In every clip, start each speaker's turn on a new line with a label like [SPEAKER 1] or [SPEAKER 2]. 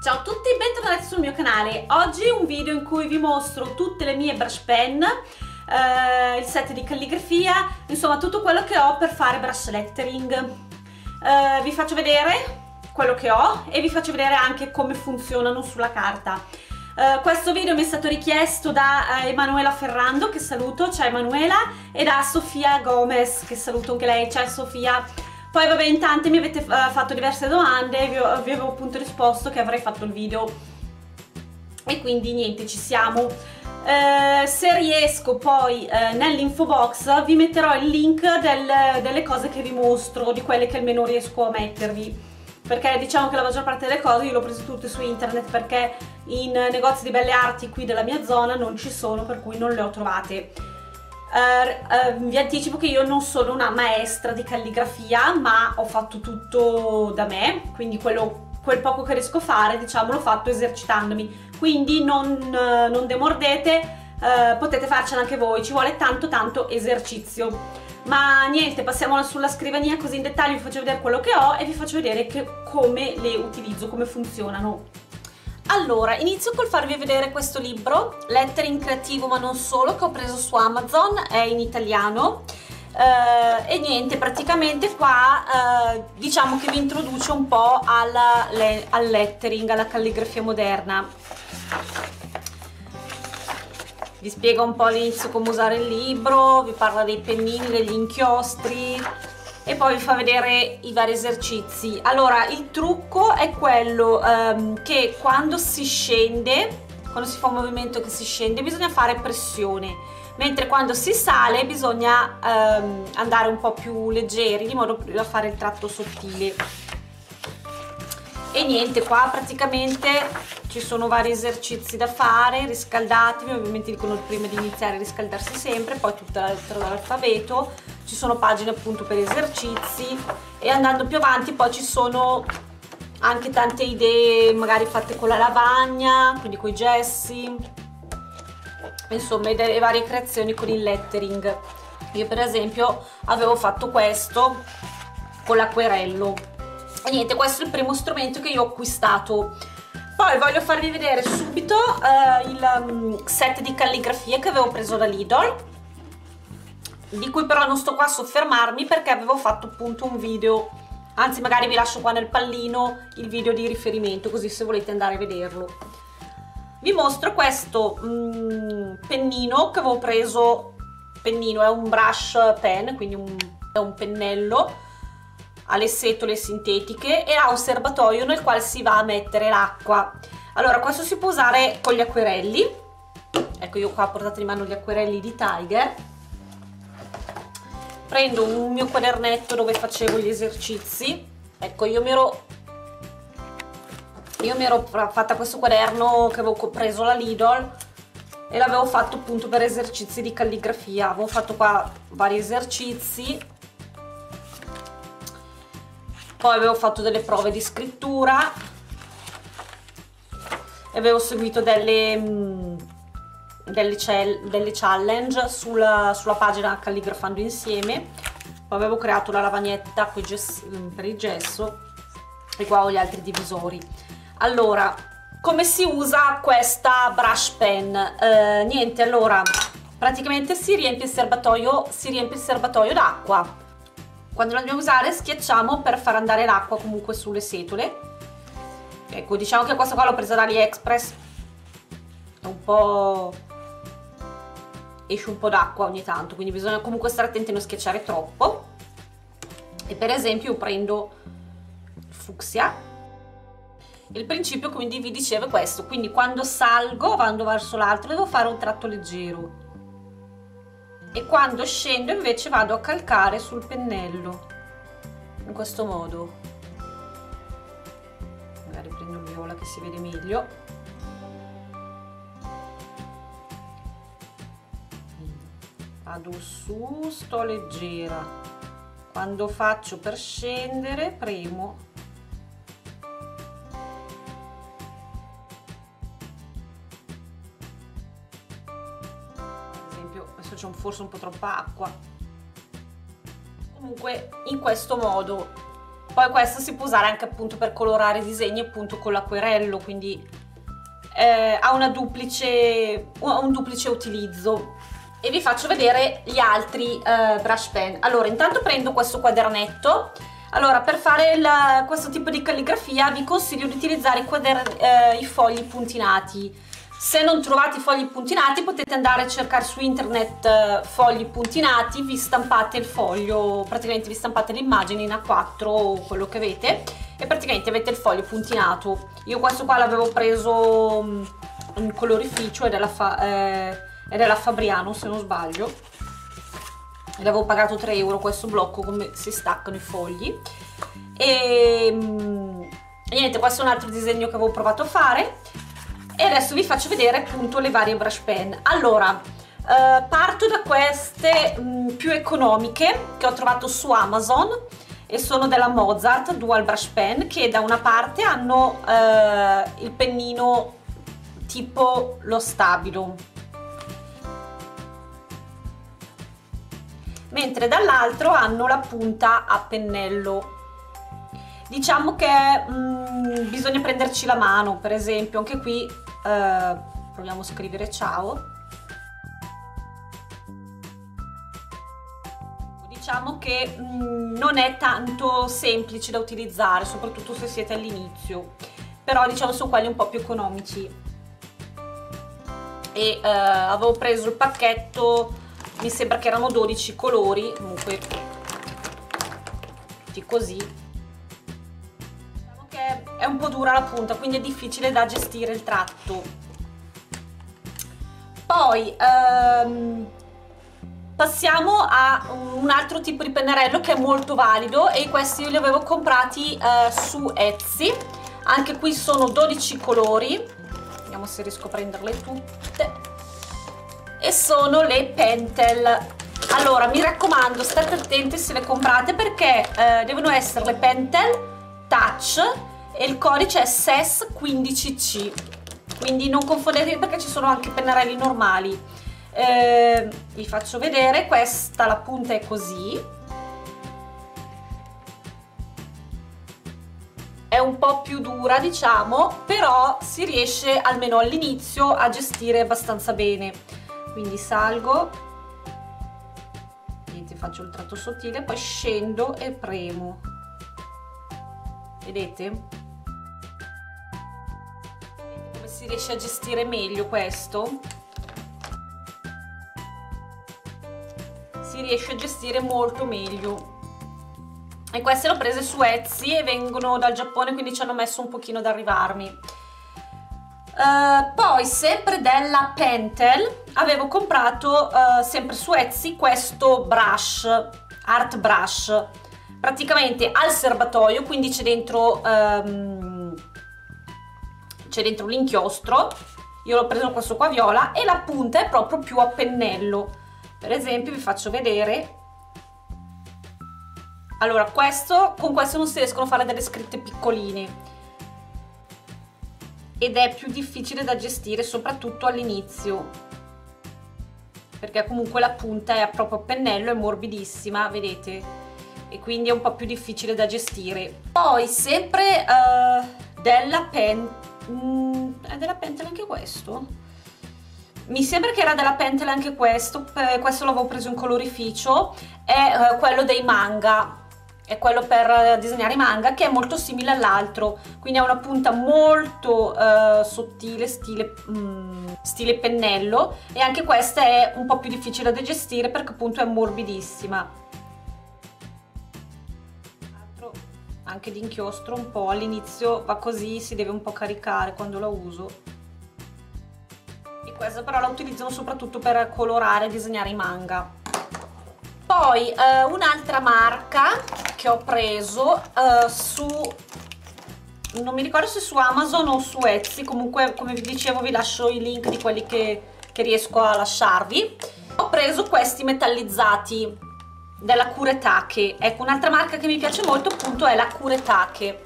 [SPEAKER 1] Ciao a tutti, bentornati sul mio canale. Oggi un video in cui vi mostro tutte le mie brush pen, eh, il set di calligrafia, insomma tutto quello che ho per fare brush lettering. Eh, vi faccio vedere quello che ho e vi faccio vedere anche come funzionano sulla carta. Uh, questo video mi è stato richiesto da uh, Emanuela Ferrando, che saluto, ciao Emanuela, e da Sofia Gomez, che saluto anche lei, ciao Sofia. Poi vabbè, in tante mi avete uh, fatto diverse domande e vi, avevo appunto risposto che avrei fatto il video. E quindi niente, ci siamo. se riesco poi nell'info box vi metterò il link del, delle cose che vi mostro, di quelle che almeno riesco a mettervi perché diciamo che la maggior parte delle cose io le ho prese tutte su internet perché in negozi di belle arti qui della mia zona non ci sono per cui non le ho trovate uh, uh, vi anticipo che io non sono una maestra di calligrafia ma ho fatto tutto da me quindi quello, quel poco che riesco a fare diciamo l'ho fatto esercitandomi. Quindi non, uh, non demordete potete farcela anche voi ci vuole tanto tanto esercizio. Ma niente passiamo sulla scrivania così in dettaglio vi faccio vedere quello che ho e vi faccio vedere che, come le utilizzo, come funzionano allora, inizio col farvi vedere questo libro, Lettering creativo ma non solo, che ho preso su Amazon, è in italiano. Uh, e niente, praticamente qua uh, diciamo che vi introduce un po' alla, le, al lettering, alla calligrafia moderna. Vi spiega un po' all'inizio come usare il libro, vi parla dei pennini, degli inchiostri e poi vi fa vedere i vari esercizi. Allora, il trucco è quello um, che quando si scende, quando si fa un movimento che si scende, bisogna fare pressione, mentre quando si sale bisogna um, andare un po' più leggeri, di modo da fare il tratto sottile. E niente, qua praticamente ci sono vari esercizi da fare, riscaldatevi, ovviamente dicono prima di iniziare a riscaldarsi sempre, poi tutta la lettera dell'alfabeto, ci sono pagine appunto per esercizi e andando più avanti poi ci sono anche tante idee magari fatte con la lavagna, quindi con i gessi, insomma delle varie creazioni con il lettering. Io per esempio avevo fatto questo con l'acquerello. E niente, questo è il primo strumento che io ho acquistato poi voglio farvi vedere subito uh, il um, set di calligrafie che avevo preso da Lidl di cui però non sto qua a soffermarmi perché avevo fatto appunto un video. Anzi magari vi lascio qua nel pallino il video di riferimento così se volete andare a vederlo. Vi mostro questo um, pennino che avevo preso. Pennino è un brush pen quindi un, è un pennello ha le setole sintetiche e ha un serbatoio nel quale si va a mettere l'acqua. Allora, questo si può usare con gli acquerelli. Ecco, io qua ho portato in mano gli acquerelli di Tiger. Prendo un mio quadernetto dove facevo gli esercizi. Ecco, io mi ero io mi ero fatta questo quaderno che avevo preso alla Lidl e l'avevo fatto appunto per esercizi di calligrafia avevo fatto qua vari esercizi poi avevo fatto delle prove di scrittura e avevo seguito delle, mm, delle, delle challenge sulla, sulla, pagina calligrafando insieme. Poi avevo creato la lavagnetta mm, per il gesso e qua ho gli altri divisori. Allora come si usa questa brush pen? Eh, niente allora praticamente si riempie il serbatoio si riempie il serbatoio d'acqua quando la dobbiamo usare schiacciamo per far andare l'acqua comunque sulle setole. Ecco, diciamo che questa qua l'ho presa da AliExpress. È un po'... esce un po' d'acqua ogni tanto, quindi bisogna comunque stare attenti a non schiacciare troppo. E per esempio io prendo fucsia. Il principio quindi vi dicevo è questo, quindi quando salgo, vado verso l'alto, devo fare un tratto leggero e quando scendo invece vado a calcare sul pennello. In questo modo. Magari prendo il viola che si vede meglio. Vado su sto leggera. Quando faccio per scendere premo c'è forse un po' troppa acqua. Comunque in questo modo. Poi questo si può usare anche appunto per colorare i disegni appunto con l'acquerello quindi eh, ha duplice, un duplice utilizzo. E vi faccio vedere gli altri eh, brush pen. Allora intanto prendo questo quadernetto. Allora per fare il, questo tipo di calligrafia vi consiglio di utilizzare i, eh, i fogli puntinati se non trovate i fogli puntinati potete andare a cercare su internet uh, fogli puntinati, vi stampate il foglio, praticamente vi stampate l'immagine in A4 o quello che avete e praticamente avete il foglio puntinato. Io questo qua l'avevo preso um, in colorificio ed è, la fa, eh, ed è la Fabriano se non sbaglio. L'avevo pagato 3 euro questo blocco come si staccano i fogli. E, um, e niente, questo è un altro disegno che avevo provato a fare e adesso vi faccio vedere appunto le varie brush pen. Allora eh, parto da queste mh, mm, più economiche che ho trovato su Amazon e sono della Mozart Dual Brush Pen che da una parte hanno eh, il pennino tipo lo stabilo. Mentre dall'altro hanno la punta a pennello. Diciamo che mm, bisogna prenderci la mano per esempio anche qui eh, proviamo a scrivere ciao. Diciamo che mh, mm, non è tanto semplice da utilizzare soprattutto se siete all'inizio però diciamo sono quelli un po' più economici. E eh, avevo preso il pacchetto mi sembra che erano 12 colori comunque così è un po' dura la punta quindi è difficile da gestire il tratto. Poi ehm, passiamo a un altro tipo di pennarello che è molto valido e questi io li avevo comprati eh, su Etsy. Anche qui sono 12 colori. Vediamo se riesco a prenderle tutte. E sono le Pentel. Allora mi raccomando state attenti se le comprate perché eh, devono essere le Pentel Touch e il codice è SES15C quindi non confondete perché ci sono anche pennarelli normali. Eh, vi faccio vedere questa la punta è così. È un po' più dura diciamo però si riesce almeno all'inizio a gestire abbastanza bene. Quindi salgo. Niente faccio il tratto sottile poi scendo e premo. Vedete riesce a gestire meglio questo? Si riesce a gestire molto meglio. E queste l'ho prese su Etsy e vengono dal Giappone quindi ci hanno messo un pochino ad arrivarmi. Uh, poi sempre della Pentel avevo comprato uh, sempre su Etsy questo brush art brush. Praticamente al serbatoio quindi c'è dentro um, c'è dentro l'inchiostro io l'ho preso questo qua viola e la punta è proprio più a pennello. Per esempio vi faccio vedere. Allora questo con questo non si riescono a fare delle scritte piccoline. Ed è più difficile da gestire soprattutto all'inizio. Perché comunque la punta è proprio a pennello è morbidissima vedete? E quindi è un po' più difficile da gestire. Poi sempre uh, della pen Mm, è della Pentel anche questo? Mi sembra che era della Pentel anche questo, questo l'avevo preso in colorificio, è uh, quello dei manga, è quello per disegnare i manga che è molto simile all'altro, quindi ha una punta molto uh, sottile, stile, mm, stile pennello e anche questa è un po' più difficile da gestire perché appunto è morbidissima. Anche di inchiostro un po' all'inizio va così si deve un po' caricare quando la uso. E questa però la utilizzano soprattutto per colorare e disegnare i manga. Poi eh, un'altra marca che ho preso eh, su non mi ricordo se su Amazon o su Etsy comunque come vi dicevo vi lascio i link di quelli che, che riesco a lasciarvi. Ho preso questi metallizzati della Kuretake. Ecco un'altra marca che mi piace molto appunto è la Kuretake.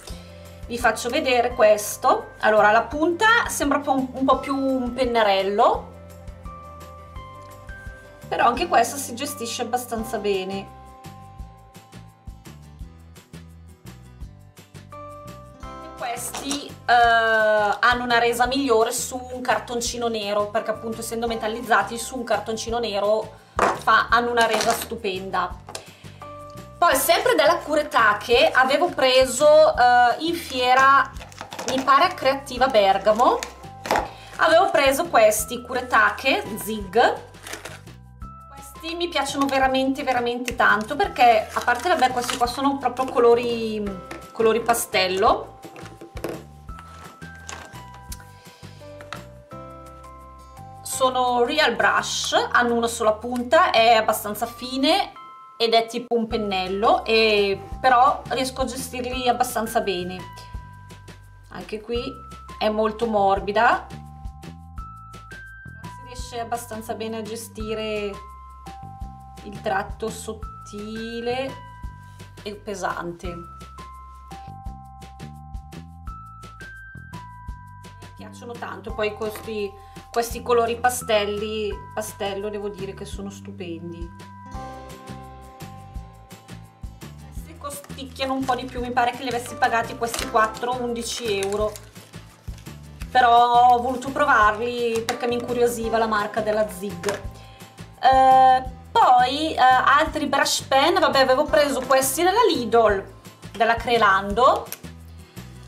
[SPEAKER 1] Vi faccio vedere questo. Allora la punta sembra un po', un, po più un pennarello però anche questo si gestisce abbastanza bene. Hanno una resa migliore su un cartoncino nero perché appunto essendo metallizzati su un cartoncino nero fa, hanno una resa stupenda. Poi sempre dalla Kuretake avevo preso uh, in fiera mi pare a Creativa Bergamo avevo preso questi Kuretake Zig. Questi mi piacciono veramente veramente tanto perché a parte vabbè questi qua sono proprio colori colori pastello sono real brush hanno una sola punta è abbastanza fine ed è tipo un pennello e però riesco a gestirli abbastanza bene. Anche qui è molto morbida. Si riesce abbastanza bene a gestire il tratto sottile e pesante. Mi piacciono tanto poi questi, questi colori pastelli pastello devo dire che sono stupendi. Costicchiano un po' di più, mi pare che li avessi pagati questi 4 11 euro. Però ho voluto provarli perché mi incuriosiva la marca della Zig. Eh, poi eh, altri brush pen, vabbè avevo preso questi della Lidl della Crelando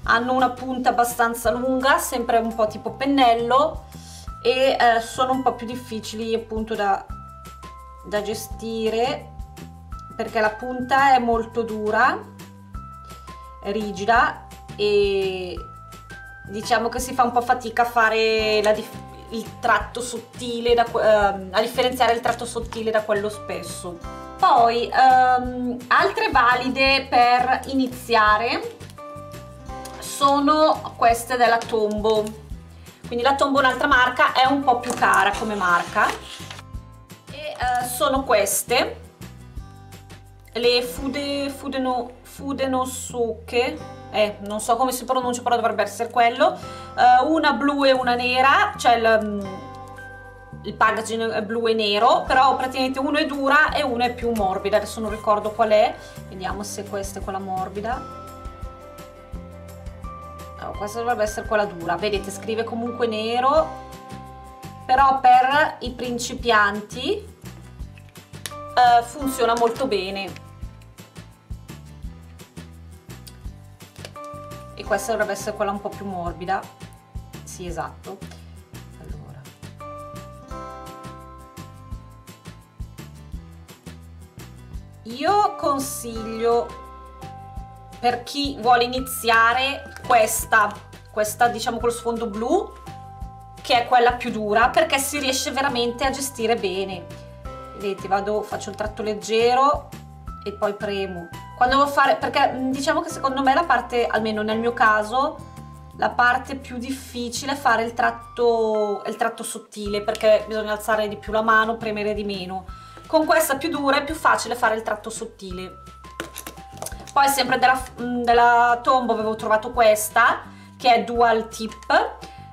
[SPEAKER 1] hanno una punta abbastanza lunga, sempre un po' tipo pennello e eh, sono un po' più difficili appunto da, da gestire perché la punta è molto dura, rigida e diciamo che si fa un po' fatica a fare la, il tratto sottile, da, uh, a differenziare il tratto sottile da quello spesso. Poi um, altre valide per iniziare sono queste della Tombow. Quindi la Tombow un'altra marca, è un po' più cara come marca. E uh, sono queste. Le fude, fudeno, fudenosuke, eh, non so come si pronuncia però dovrebbe essere quello, uh, una blu e una nera, cioè il, mm, il packaging è blu e nero, però praticamente uno è dura e uno è più morbida, adesso non ricordo qual è, vediamo se questa è quella morbida. Oh, questa dovrebbe essere quella dura, vedete scrive comunque nero, però per i principianti uh, funziona molto bene. E questa dovrebbe essere quella un po' più morbida. Sì esatto. Io consiglio per chi vuole iniziare questa questa diciamo con lo sfondo blu che è quella più dura perché si riesce veramente a gestire bene vedete vado faccio il tratto leggero e poi premo quando devo fare, perché mm, diciamo che secondo me la parte, almeno nel mio caso, la parte più difficile è fare il tratto, il tratto sottile perché bisogna alzare di più la mano, premere di meno. Con questa più dura è più facile fare il tratto sottile. Poi sempre della, mm, della Tombow avevo trovato questa che è dual tip.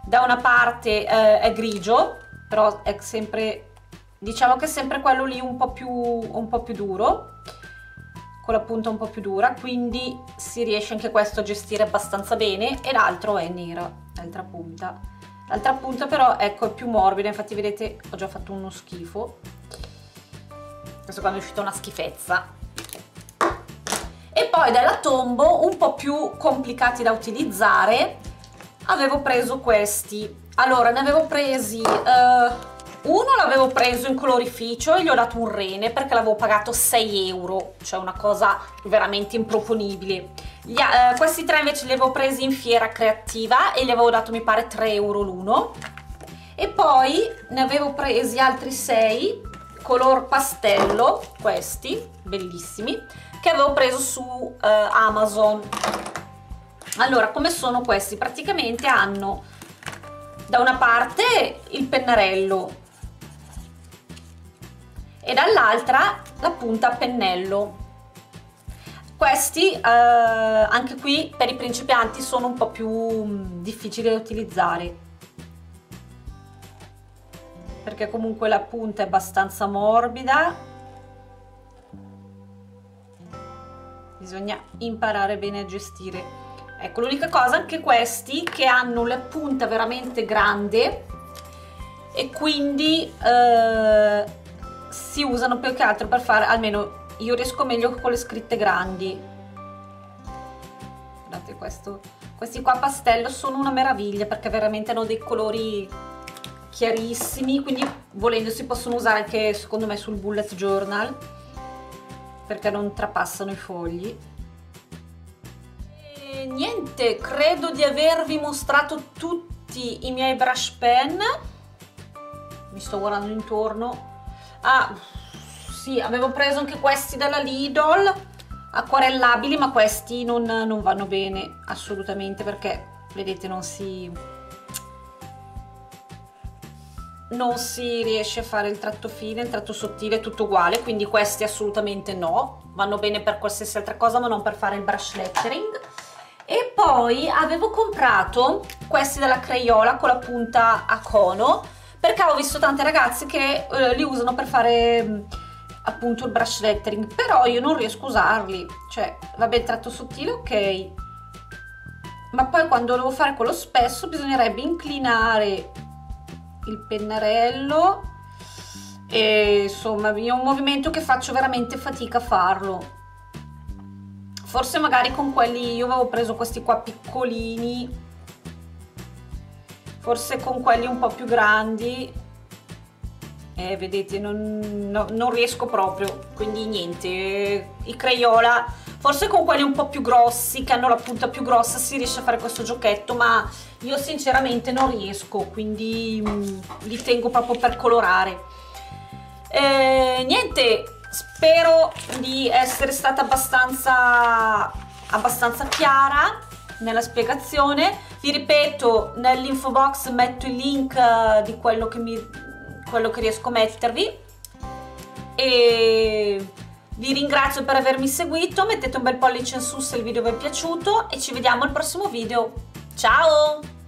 [SPEAKER 1] Da una parte eh, è grigio, però è sempre, diciamo che è sempre quello lì un po' più, un po più duro. Con la punta un po' più dura quindi si riesce anche questo a gestire abbastanza bene. E l'altro è nera, l'altra punta. L'altra punta però ecco è più morbida. Infatti vedete ho già fatto uno schifo. Questo quando è uscita una schifezza poi dalla Tombow un po' più complicati da utilizzare avevo preso questi allora ne avevo presi uh, uno l'avevo preso in colorificio e gli ho dato un rene perché l'avevo pagato 6 euro, cioè una cosa veramente improponibile. Gli, eh, questi tre invece li avevo presi in fiera creativa e gli avevo dato mi pare 3 euro l'uno. E poi ne avevo presi altri 6 color pastello, questi, bellissimi, che avevo preso su eh, Amazon. Allora, come sono questi? Praticamente hanno da una parte il pennarello e dall'altra la punta a pennello. Questi, eh, anche qui, per i principianti sono un po' più mm, difficili da utilizzare perché comunque la punta è abbastanza morbida bisogna imparare bene a gestire. Ecco l'unica cosa anche questi che hanno la punta veramente grande e quindi eh, si usano più che altro per fare almeno io riesco meglio con le scritte grandi. Guardate questo questi qua pastello sono una meraviglia perché veramente hanno dei colori chiarissimi quindi volendo si possono usare anche secondo me sul bullet journal perché non trapassano i fogli. E niente credo di avervi mostrato tutti i miei brush pen. Mi sto guardando intorno. Ah sì avevo preso anche questi dalla Lidl acquarellabili ma questi non, non vanno bene assolutamente perché vedete non si non si riesce a fare il tratto fine, il tratto sottile, tutto uguale, quindi questi assolutamente no, vanno bene per qualsiasi altra cosa ma non per fare il brush lettering. E poi avevo comprato questi della Crayola con la punta a cono, perché ho visto tante ragazze che eh, li usano per fare mm, appunto il brush lettering, però io non riesco a usarli, cioè vabbè il tratto sottile ok, ma poi quando devo fare quello spesso bisognerebbe inclinare il pennarello. E insomma è un movimento che faccio veramente fatica a farlo. Forse magari con quelli io avevo preso questi qua piccolini. Forse con quelli un po' più grandi. Eh, vedete non, no, non riesco proprio. Quindi niente i Crayola forse con quelli un po' più grossi che hanno la punta più grossa si riesce a fare questo giochetto ma io sinceramente non riesco quindi mh, mm, li tengo proprio per colorare. Eh, niente spero di essere stata abbastanza abbastanza chiara nella spiegazione. Vi ripeto nell'info box metto il link uh, di quello che, mi, quello che riesco a mettervi. E vi ringrazio per avermi seguito mettete un bel pollice in su se il video vi è piaciuto e ci vediamo al prossimo video. Ciao